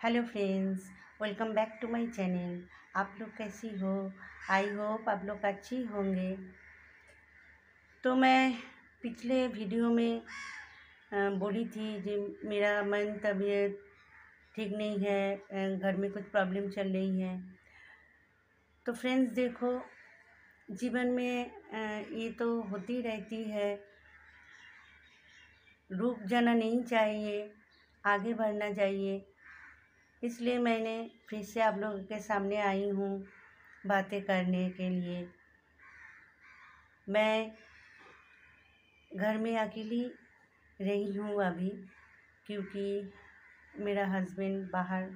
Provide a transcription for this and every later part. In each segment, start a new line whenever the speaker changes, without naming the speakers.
Hello friends, welcome back to my channel. आप लोग कैसी हो? आई होप आप लोग अच्छी होंगे। तो मैं पिछले वीडियो में बोली थी जो मेरा मन तबीयत ठीक नहीं है घर में कुछ प्रॉब्लम चल रही है। तो फ्रेंड्स देखो, जीवन में ये तो होती रहती है। रुक जाना नहीं चाहिए, आगे बढ़ना चाहिए। इसलिए मैंने फिर से आप लोगों के सामने आई हूँ बातें करने के लिए। मैं घर में अकेली रही हूँ अभी, क्योंकि मेरा हस्बैंड बाहर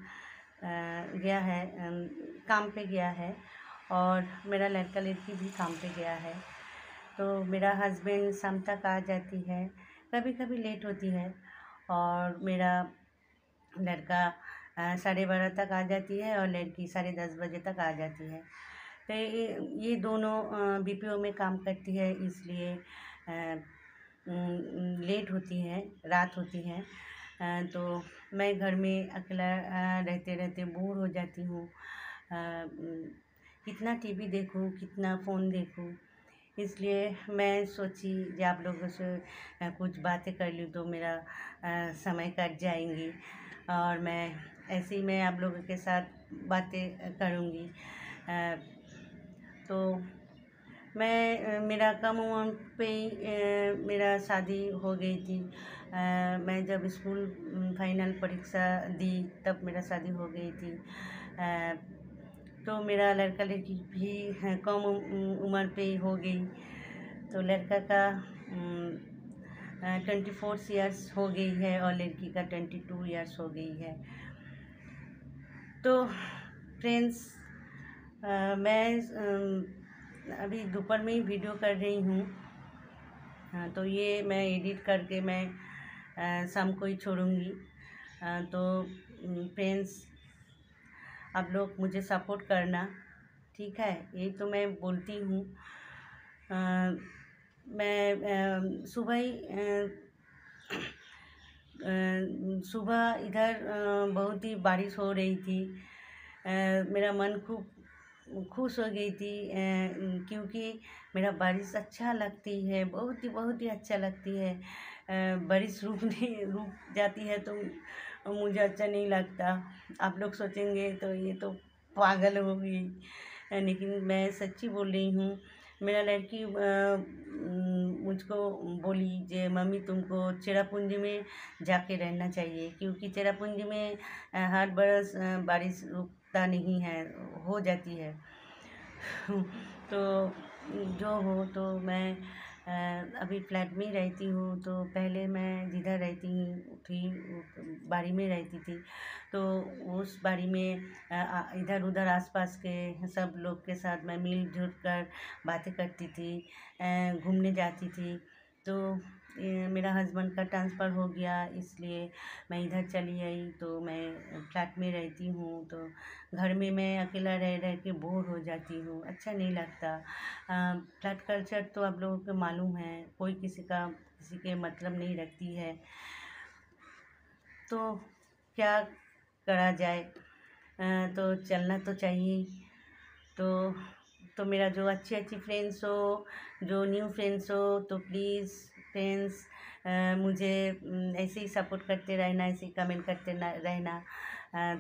गया है काम पे गया है और मेरा लड़का लड़की भी काम पे गया है। तो मेरा हस्बैंड शाम तक आ जाती है कभी कभी लेट होती है और मेरा लड़का साढ़े बारह तक आ जाती है और लड़की साढ़े दस बजे तक आ जाती है। तो ये दोनों बीपीओ में काम करती है, इसलिए लेट होती है, रात होती है। तो मैं घर में अकेला रहते रहते बोर हो जाती हूँ। कितना टीवी देखूँ, कितना फ़ोन देखूँ इसलिए मैं सोची जब आप लोगों से कुछ बातें कर लूँ तो मेरा समय कट जाएँगी। और मैं, ऐसे ही मैं आप लोगों के साथ बातें करूँगी। तो मैं मेरा कम उम्र पे ही मेरा शादी हो गई थी। मैं जब स्कूल फाइनल परीक्षा दी तब मेरा शादी हो गई थी। तो मेरा लड़का लड़की भी कम उम्र पे ही हो गई। तो लड़का का ट्वेंटी फोर ईयर्स हो गई है और लड़की का ट्वेंटी टू ईयर्स हो गई है। तो फ्रेंड्स मैं अभी दोपहर में ही वीडियो कर रही हूँ। हाँ तो ये मैं एडिट करके मैं शाम को ही छोड़ूँगी। तो फ्रेंड्स आप लोग मुझे सपोर्ट करना, ठीक है? ये तो मैं बोलती हूँ। मैं सुबह ही सुबह इधर बहुत ही बारिश हो रही थी। मेरा मन खूब, खुश हो गई थी क्योंकि मेरा बारिश अच्छा लगती है, बहुत ही बहुत ही अच्छा लगती है। बारिश रुकने रुक जाती है तो मुझे अच्छा नहीं लगता। आप लोग सोचेंगे तो ये तो पागल हो गई। लेकिन मैं सच्ची बोल रही हूँ। मेरा लड़की मुझको बोली जे, मम्मी, तुमको चेरापूंजी में जाके रहना चाहिए, क्योंकि चेरापूंजी में हर बरस बारिश रुकता नहीं है, हो जाती है। तो जो हो तो मैं अभी फ्लैट में ही रहती हूँ तो पहले मैं जिधर रहती थी बाड़ी में रहती थी तो उस बाड़ी में इधर उधर आसपास के सब लोग के साथ मैं मिलजुल कर बातें करती थी घूमने जाती थी। तो मेरा हस्बैंड का ट्रांसफ़र हो गया, इसलिए मैं इधर चली आई तो मैं फ्लैट में रहती हूँ तो घर में मैं अकेला रह रह के बोर हो जाती हूँ अच्छा नहीं लगता। फ्लैट कल्चर तो आप लोगों को मालूम है, कोई किसी का, किसी के मतलब नहीं रखती है। तो क्या करा जाए? तो चलना तो चाहिए तो तो मेरा जो अच्छी अच्छी फ्रेंड्स हो, जो न्यू फ्रेंड्स हो तो प्लीज़ फ्रेंड्स मुझे ऐसे ही सपोर्ट करते रहना, ऐसे ही कमेंट करते रहना।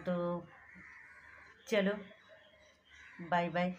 तो चलो बाय बाय